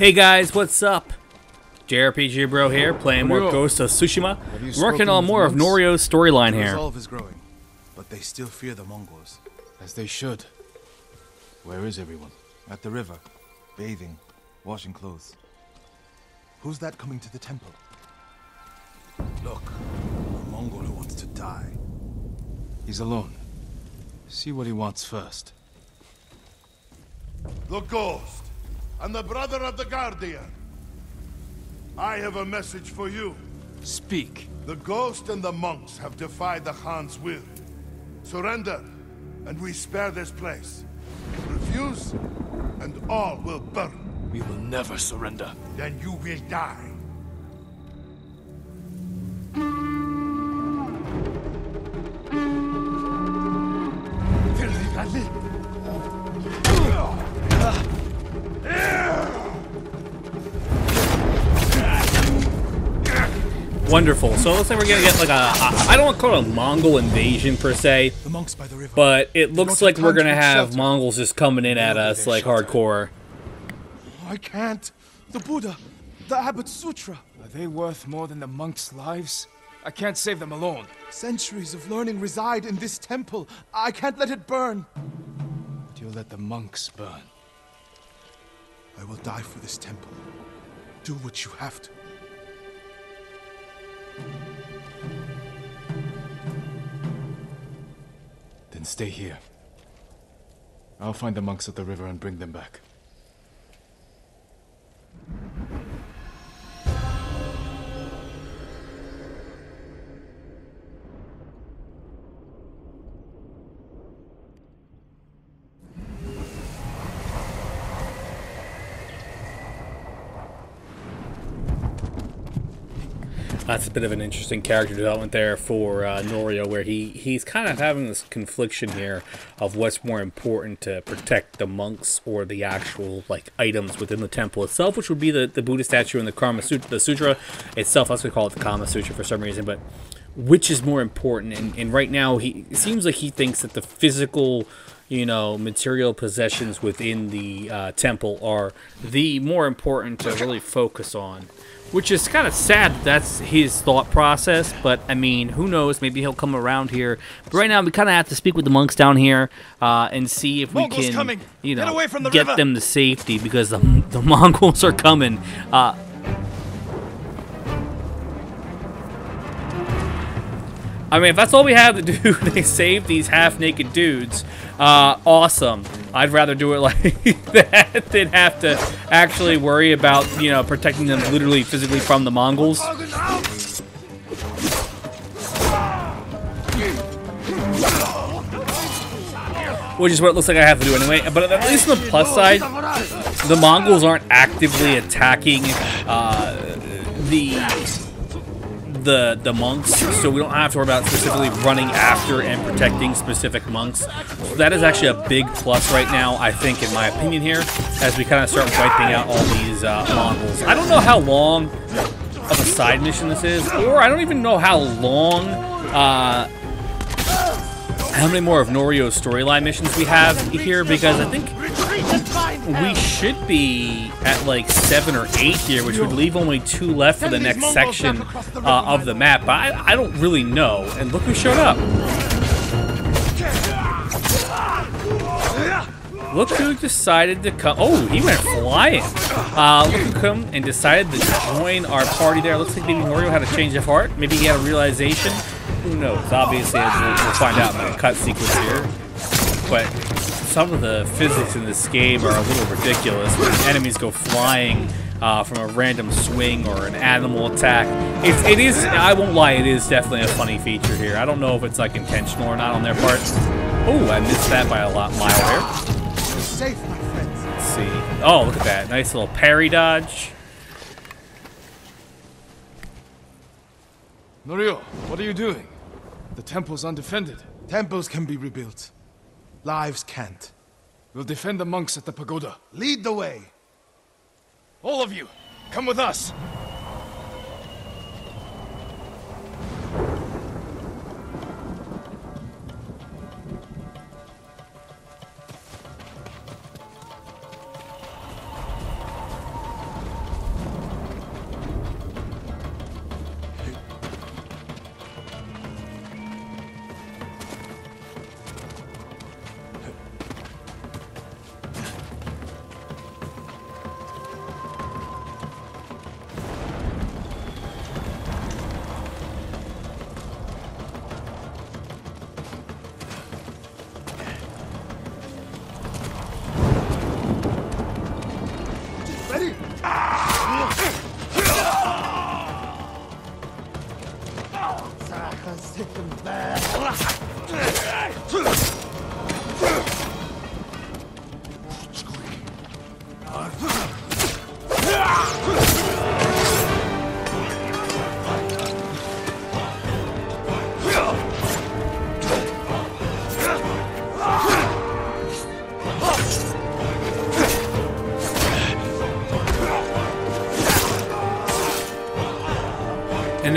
Hey guys, what's up? JRPG Bro here, playing more Ghost of Tsushima. Working on more of? Norio's storyline here. Resolve is growing, but they still fear the Mongols. As they should. Where is everyone? At the river, bathing, washing clothes. Who's that coming to the temple? Look, a Mongol who wants to die. He's alone. See what he wants first. The Ghost, and the brother of the Guardian. I have a message for you. Speak. The Ghost and the monks have defied the Khan's will. Surrender, and we spare this place. Refuse, and all will burn. We will never surrender. Then you will die. Wonderful. So it looks like we're gonna get like a, a I don't want to call it a Mongol invasion per se, The monks by the river. but it looks like we're gonna have shelter. Mongols just coming in at us like shelter. hardcore. I can't. The Buddha, the Abbot Sutra. Are they worth more than the monks' lives? I can't save them alone. Centuries of learning reside in this temple. I can't let it burn. But you'll let the monks burn. I will die for this temple. Do what you have to. Stay here. I'll find the monks at the river and bring them back. That's a bit of an interesting character development there for uh, Norio, where he he's kind of having this confliction here of what's more important to protect the monks or the actual like items within the temple itself, which would be the, the Buddha statue and the Karma Sutra, the Sutra itself. That's what we call it the Kama Sutra for some reason, but which is more important? And, and right now, he it seems like he thinks that the physical you know, material possessions within the uh, temple are the more important to really focus on. Which is kind of sad that that's his thought process, but I mean, who knows? Maybe he'll come around here. But right now, we kind of have to speak with the monks down here uh, and see if we can, coming! you know, Get away from the get river! them to safety because the, the Mongols are coming. Uh, I mean, if that's all we have to do, they save these half-naked dudes. Uh, awesome. I'd rather do it like that than have to actually worry about, you know, protecting them literally, physically from the Mongols. Which is what it looks like I have to do anyway. But at least on the plus side, the Mongols aren't actively attacking uh, the the the monks, so we don't have to worry about specifically running after and protecting specific monks. So that is actually a big plus right now, I think, in my opinion here, as we kind of start wiping out all these uh. I don't know how long of a side mission this is, or I don't even know how long, uh, how many more of Norio's storyline missions we have here, because I think we should be at like seven or eight here, which would leave only two left for the next section uh, of the map. But I, I don't really know. And look who showed up. Look who decided to come. Oh, he went flying. Uh, look who come and decided to join our party there. Looks like maybe Norio had a change of heart. Maybe he had a realization. Who knows? Obviously, we'll, we'll find out in the cut sequence here. But some of the physics in this game are a little ridiculous. When enemies go flying uh, from a random swing or an animal attack, it's, it is. I won't lie, it is definitely a funny feature here. I don't know if it's like intentional or not on their part. Oh, I missed that by a lot mile here. Safe, my friends. Let's see. Oh, look at that. Nice little parry dodge. Norio, what are you doing? The temple's undefended. Temples can be rebuilt. Lives can't. We'll defend the monks at the pagoda. Lead the way. All of you, come with us.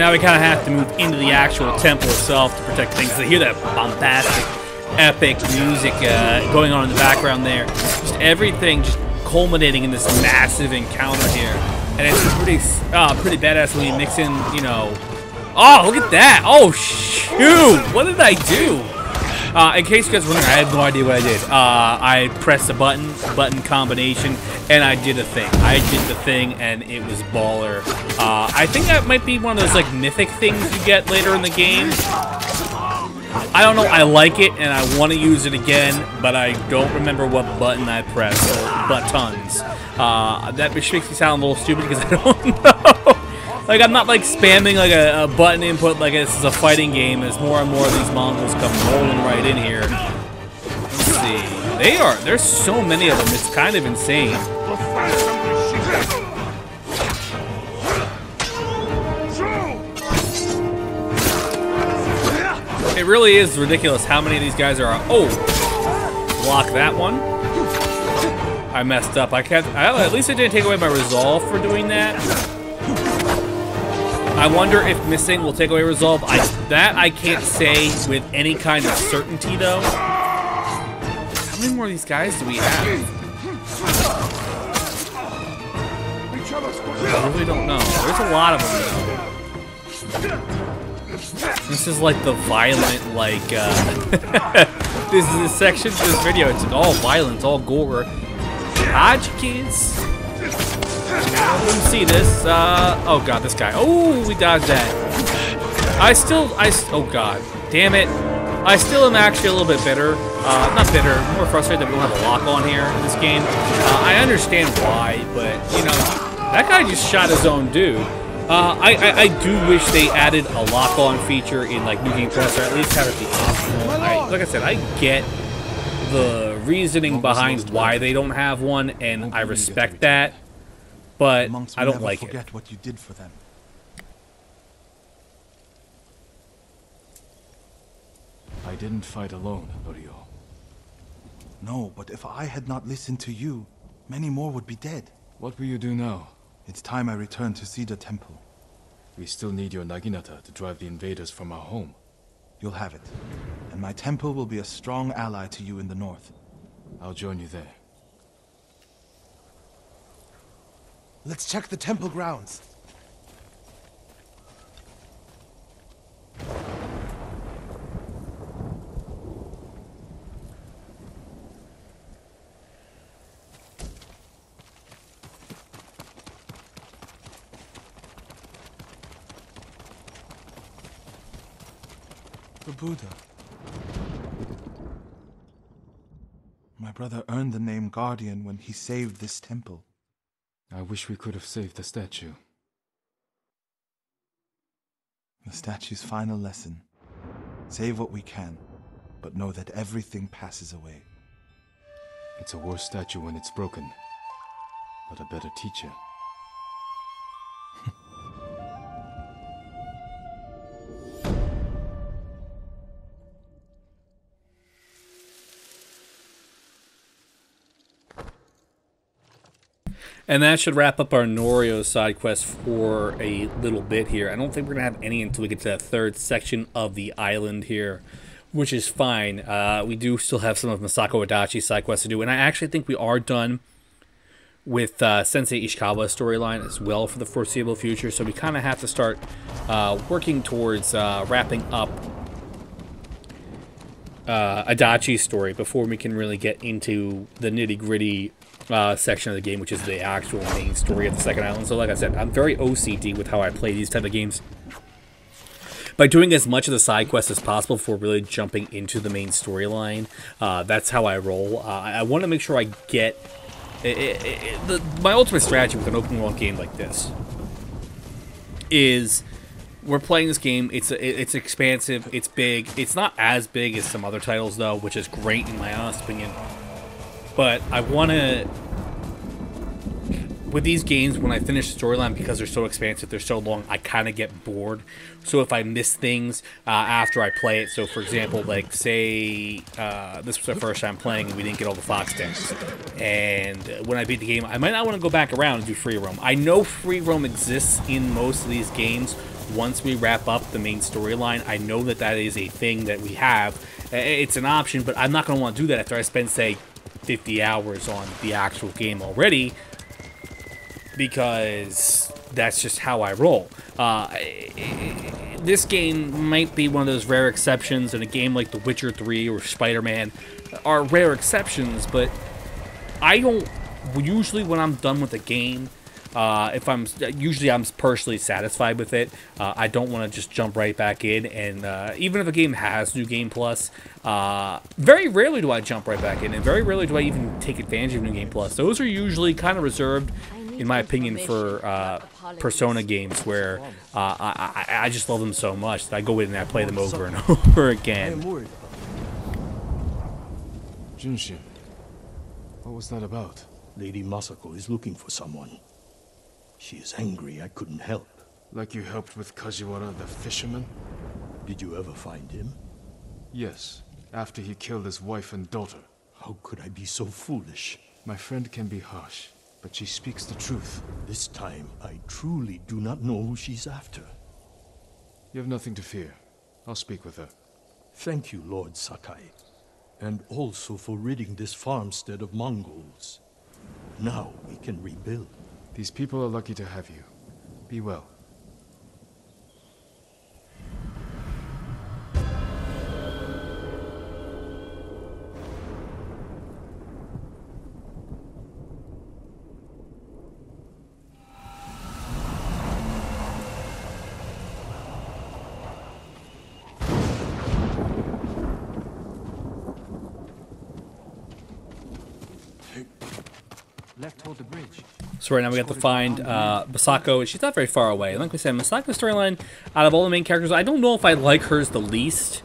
Now we kind of have to move into the actual temple itself to protect things. I hear that bombastic, epic music uh, going on in the background there. Just everything just culminating in this massive encounter here. And it's pretty, uh, pretty badass when you mix in, you know... Oh, look at that! Oh, shoot! What did I do? Uh, in case you guys were wondering, I have no idea what I did. Uh, I pressed a button, button combination, and I did a thing. I did the thing, and it was baller. Uh, I think that might be one of those like mythic things you get later in the game. I don't know. I like it, and I want to use it again, but I don't remember what button I pressed. Or buttons. Uh, that makes me sound a little stupid because I don't know. Like, I'm not, like, spamming, like, a, a, button input like this is a fighting game as more and more of these Mongols come rolling right in here. Let's see. They are, there's so many of them, it's kind of insane. It really is ridiculous how many of these guys are, oh! Block that one. I messed up. I can't, I, at least I didn't take away my resolve for doing that. I wonder if missing will take away resolve. I, that I can't say with any kind of certainty, though. How many more of these guys do we have? I really don't know. There's a lot of them, though. This is like the violent, like, uh... this is a section of this video. It's all violence, all gore. Hide Let me see this. Uh, oh god, this guy. Oh, we dodged that. I still, I, oh god, damn it. I still am actually a little bit bitter. Uh, not bitter, more frustrated that we don't have a lock on here in this game. Uh, I understand why, but, you know, that guy just shot his own dude. Uh, I, I, I, do wish they added a lock-on feature in, like, New Game Plus, or at least have it be optional. I, like I said, I get the reasoning behind why they don't have one, and I respect that but I don't like forget it. what you did for them. I didn't fight alone, Norio. No, but if I had not listened to you, many more would be dead. What will you do now? It's time I return to Cedar Temple. We still need your Naginata to drive the invaders from our home. You'll have it. And my temple will be a strong ally to you in the north. I'll join you there. Let's check the temple grounds. The Buddha. My brother earned the name Guardian when he saved this temple. I wish we could have saved the statue. The statue's final lesson. Save what we can, but know that everything passes away. It's a worse statue when it's broken, but a better teacher. And that should wrap up our Norio side quest for a little bit here. I don't think we're going to have any until we get to that third section of the island here, which is fine. Uh, we do still have some of Masako Adachi's side quests to do, and I actually think we are done with uh, Sensei Ishikawa's storyline as well for the foreseeable future, so we kind of have to start uh, working towards uh, wrapping up uh, Adachi's story before we can really get into the nitty-gritty uh, section of the game, which is the actual main story of the second island. So like I said, I'm very OCD with how I play these type of games. By doing as much of the side quest as possible before really jumping into the main storyline, uh, that's how I roll. Uh, I want to make sure I get... It, it, it, the, my ultimate strategy with an open world game like this is we're playing this game. It's it's expansive. It's big. It's not as big as some other titles though, which is great in my honest opinion. But I want to with these games, when I finish the storyline, because they're so expansive, they're so long, I kind of get bored. So if I miss things uh, after I play it, so for example, like say uh, this was our first time playing and we didn't get all the fox tanks, and when I beat the game, I might not want to go back around and do free roam. I know free roam exists in most of these games. Once we wrap up the main storyline, I know that that is a thing that we have. It's an option, but I'm not going to want to do that after I spend, say, 50 hours on the actual game already because that's just how I roll. Uh, this game might be one of those rare exceptions, and a game like The Witcher 3 or Spider-Man are rare exceptions, but I don't usually when I'm done with a game uh, if I'm usually I'm personally satisfied with it, uh, I don't want to just jump right back in. And uh, even if a game has New Game Plus, uh, very rarely do I jump right back in, and very rarely do I even take advantage of New Game Plus. Those are usually kind of reserved in my opinion, for uh, Persona games where uh, I, I, I, just love them so much that I go in and I play them over and over again. Junshin, what was that about? Lady Masako is looking for someone. She is angry I couldn't help. Like you helped with Kajiwara the fisherman? Did you ever find him? Yes, after he killed his wife and daughter. How could I be so foolish? My friend can be harsh, but she speaks the truth. This time, I truly do not know who she's after. You have nothing to fear. I'll speak with her. Thank you, Lord Sakai. And also for ridding this farmstead of Mongols. Now we can rebuild. These people are lucky to have you. Be well. So right now we have to find uh, Masako. She's not very far away. Like we said, Masako's storyline, out of all the main characters, I don't know if I like hers the least,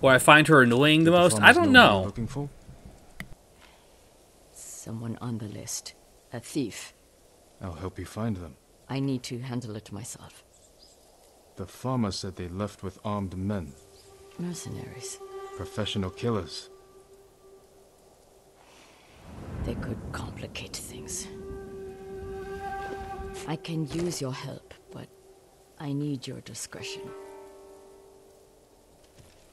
or I find her annoying the most. I don't know. Looking for? Someone on the list. A thief. I'll help you find them. I need to handle it myself. The farmer said they left with armed men. Mercenaries. Professional killers. They could complicate things. I can use your help, but I need your discretion.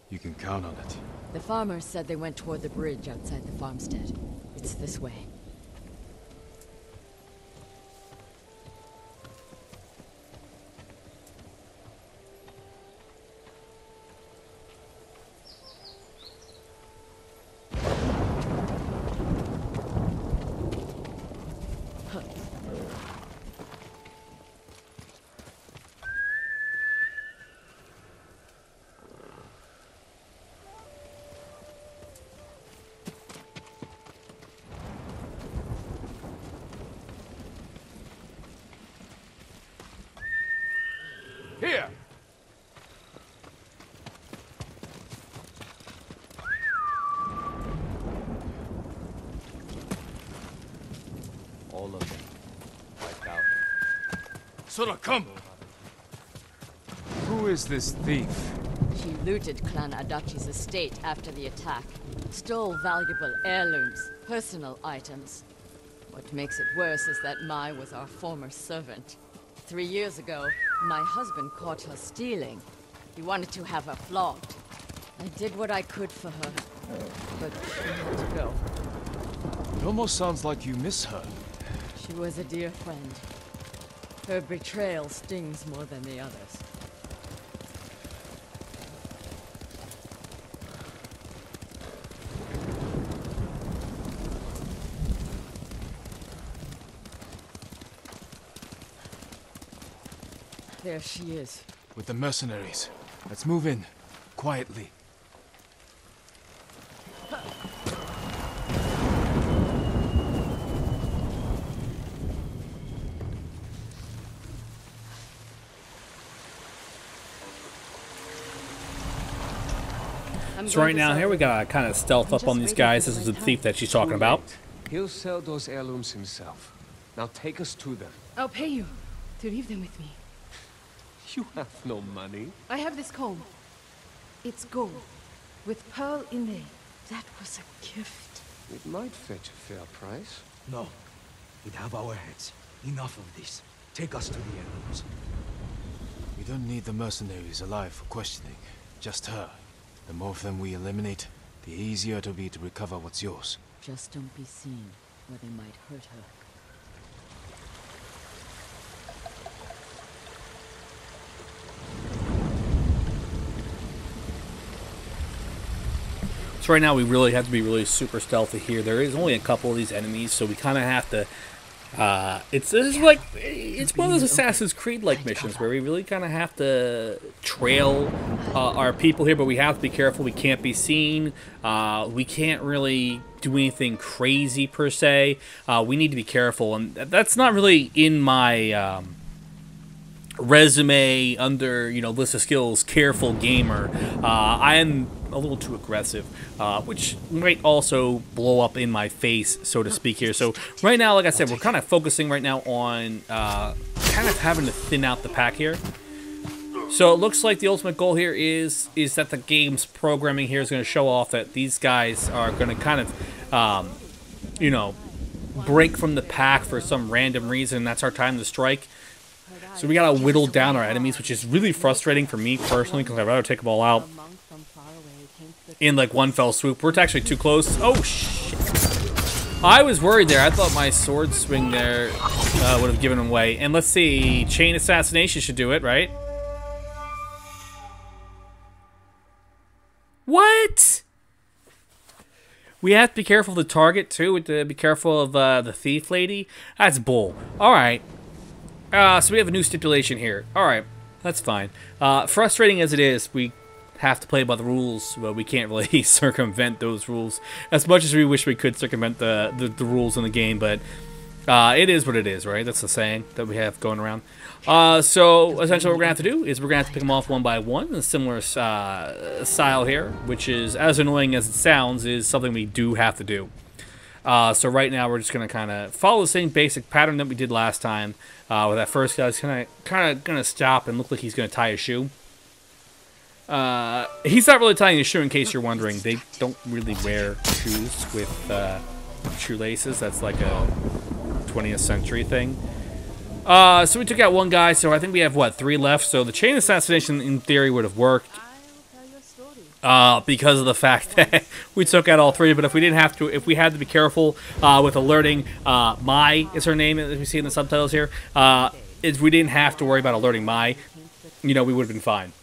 You can count on it. The farmers said they went toward the bridge outside the farmstead. It's this way. Sora, come! Who is this thief? She looted Clan Adachi's estate after the attack. Stole valuable heirlooms, personal items. What makes it worse is that Mai was our former servant. Three years ago, my husband caught her stealing. He wanted to have her flogged. I did what I could for her, but she had to go. It almost sounds like you miss her. She was a dear friend. Her betrayal stings more than the others. There she is. With the mercenaries. Let's move in. Quietly. So right now here we gotta kind of stealth up on these guys. This is the thief that she's talking about. He'll sell those heirlooms himself. Now take us to them. I'll pay you to leave them with me. You have no money. I have this comb. It's gold, with pearl inlay. That was a gift. It might fetch a fair price. No. We'd have our heads. Enough of this. Take us to the heirlooms. We don't need the mercenaries alive for questioning. Just her. The more of them we eliminate, the easier it'll be to recover what's yours. Just don't be seen, or they might hurt her. So right now we really have to be really super stealthy here. There is only a couple of these enemies, so we kind of have to. Uh, it's, it's like it's one of those Assassin's Creed like missions where we really kind of have to trail uh, our people here, but we have to be careful. We can't be seen. Uh, we can't really do anything crazy per se. Uh, we need to be careful, and that's not really in my. Um, resume under you know list of skills careful gamer uh, i am a little too aggressive uh, which might also blow up in my face so to speak here. So right now like i said we're kind of focusing right now on uh, kind of having to thin out the pack here. So it looks like the ultimate goal here is is that the game's programming here is going to show off that these guys are going to kind of um, you know break from the pack for some random reason that's our time to strike. So we gotta whittle down our enemies, which is really frustrating for me personally, because I'd rather take them all out A monk from far away came to the in like one fell swoop. We're actually too close. Oh shit! I was worried there. I thought my sword swing there uh, would have given him away. And let's see, chain assassination should do it, right? What? We have to be careful of the target too. We have to be careful of uh, the thief lady. That's bull. All right. Uh, so we have a new stipulation here. All right, that's fine. Uh, frustrating as it is, we have to play by the rules, but we can't really circumvent those rules as much as we wish we could circumvent the the, the rules in the game. But uh, it is what it is, right? That's the saying that we have going around. Uh, so essentially, what we're gonna have to do is we're gonna have to pick them off one by one in a similar uh, style here, which is as annoying as it sounds, is something we do have to do. Uh, so right now we're just gonna kind of follow the same basic pattern that we did last time. Uh, with that first guy, he's kind of kind of gonna stop and look like he's gonna tie his shoe. Uh, he's not really tying his shoe, in case you're wondering. They don't really wear shoes with uh, shoelaces. That's like a 20th century thing. Uh, so we took out one guy. So I think we have what three left. So the chain assassination, in theory, would have worked uh, because of the fact that we took out all three. But if we didn't have to, if we had to be careful uh, with alerting, uh, Mai is her name, as we see in the subtitles here. Uh, if we didn't have to worry about alerting Mai, you know, we would have been fine.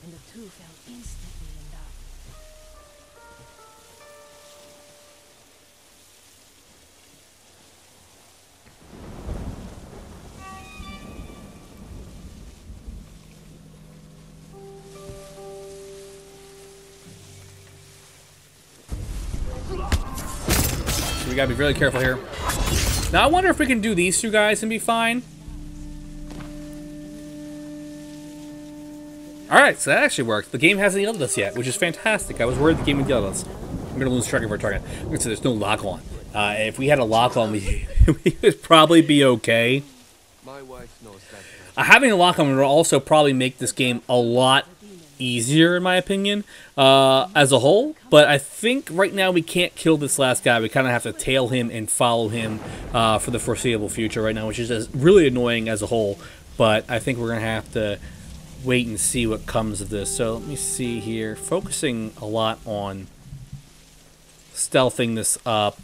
Really careful here. Now I wonder if we can do these two guys and be fine. Alright, so that actually worked. The game hasn't yelled at us yet, which is fantastic. I was worried the game would yell at us. I'm gonna lose track of our target. I'm gonna say there's no lock on. Uh, if we had a lock on, we, we would probably be okay. My wife knows that. Uh, having a lock on would also probably make this game a lot easier, in my opinion, uh, as a whole. But I think right now we can't kill this last guy. We kind of have to tail him and follow him uh, for the foreseeable future right now, which is really annoying as a whole. But I think we're to have to wait and see what comes of this. So let me see here. Focusing a lot on stealthing this up.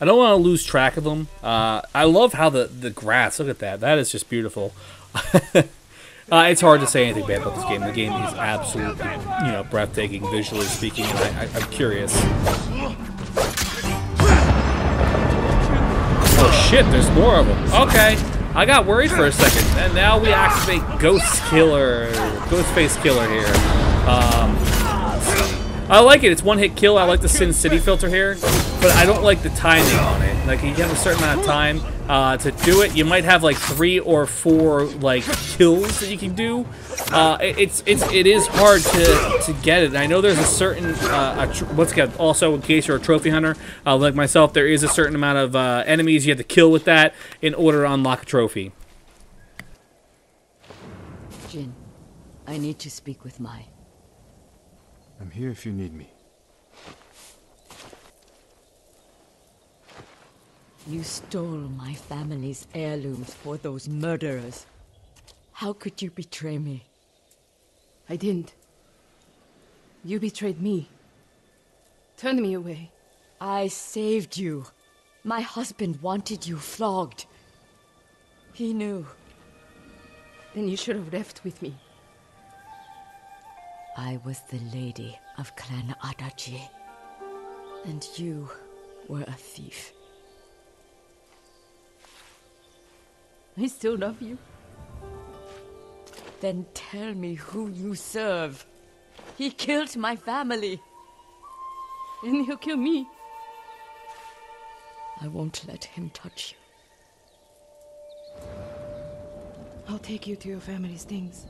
I don't want to lose track of them. Uh, I love how the, the grass, look at that. That is just beautiful. uh, it's hard to say anything bad about this game. The game is absolutely, you know, breathtaking, visually speaking, and I, I'm curious. Oh shit, there's more of them. Okay, I got worried for a second, and now we activate Ghost Killer, Ghostface Killer here. Um, I like it. It's one hit kill. I like the Sin City filter here. But I don't like the timing on it. Like you have a certain amount of time uh, to do it. You might have like three or four like kills that you can do. Uh, it, it's it's it is hard to to get it. And I know there's a certain uh, a tr- let's get also in case you're a trophy hunter uh, like myself, there is a certain amount of uh, enemies you have to kill with that in order to unlock a trophy. Jin, I need to speak with Mai. I'm here if you need me. You stole my family's heirlooms for those murderers. How could you betray me? I didn't. You betrayed me. Turned me away. I saved you. My husband wanted you flogged. He knew. Then you should have left with me. I was the lady of Clan Adachi. And you were a thief. I still love you. Then tell me who you serve. He killed my family. And he'll kill me. I won't let him touch you. I'll take you to your family's things.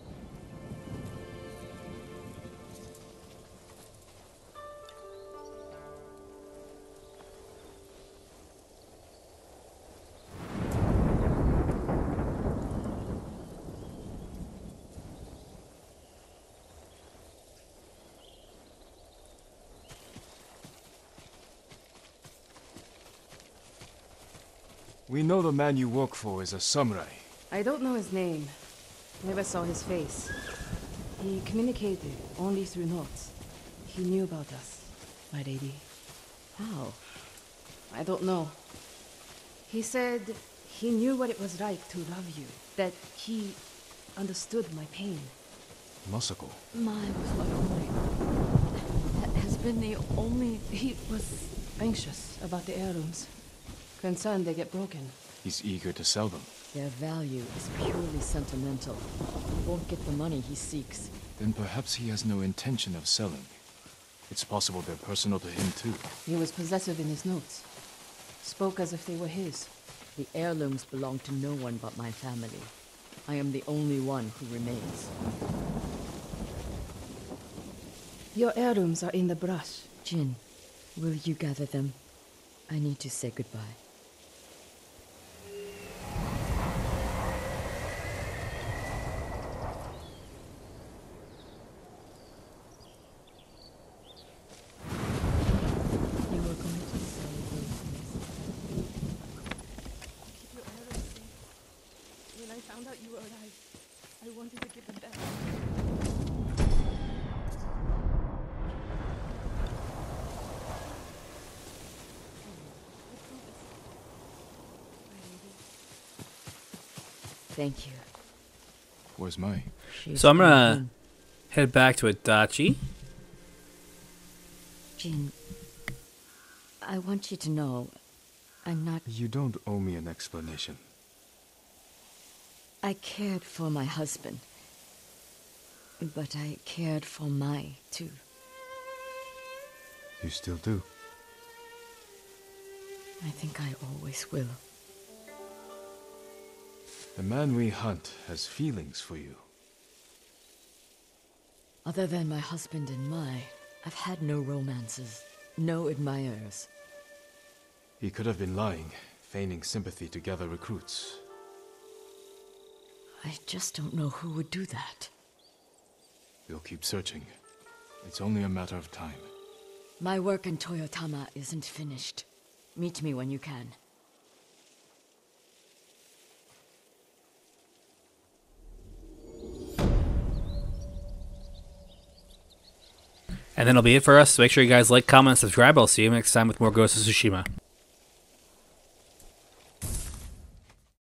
We know the man you work for is a samurai. I don't know his name. Never saw his face. He communicated only through notes. He knew about us, my lady. How? I don't know. He said he knew what it was like to love you. That he understood my pain. Masako. Mai was what only. That has been the only. He was anxious about the heirlooms. Concerned they get broken. He's eager to sell them. Their value is purely sentimental. He won't get the money he seeks. Then perhaps he has no intention of selling. It's possible they're personal to him too. He was possessive in his notes. Spoke as if they were his. The heirlooms belong to no one but my family. I am the only one who remains. Your heirlooms are in the brush. Jin, will you gather them? I need to say goodbye. You were going to say those things. Keep your heirlooms safe. When I found out you were alive, I wanted to give them back. Thank you. Where's my? She's So I'm gonna home. head back to Adachi. Jin, I want you to know, I'm not. You don't owe me an explanation. I cared for my husband, but I cared for Mai too. You still do. I think I always will. The man we hunt has feelings for you. Other than my husband and Mai, I've had no romances, no admirers. He could have been lying, feigning sympathy to gather recruits. I just don't know who would do that. We'll keep searching. It's only a matter of time. My work in Toyotama isn't finished. Meet me when you can. And then it'll be it for us. So make sure you guys like, comment, subscribe. I'll see you next time with more Ghost of Tsushima.